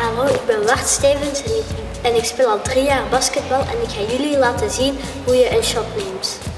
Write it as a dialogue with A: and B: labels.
A: Hallo, ik ben Wart Stevens en ik, en ik speel al drie jaar basketbal en ik ga jullie laten zien hoe je een shot neemt.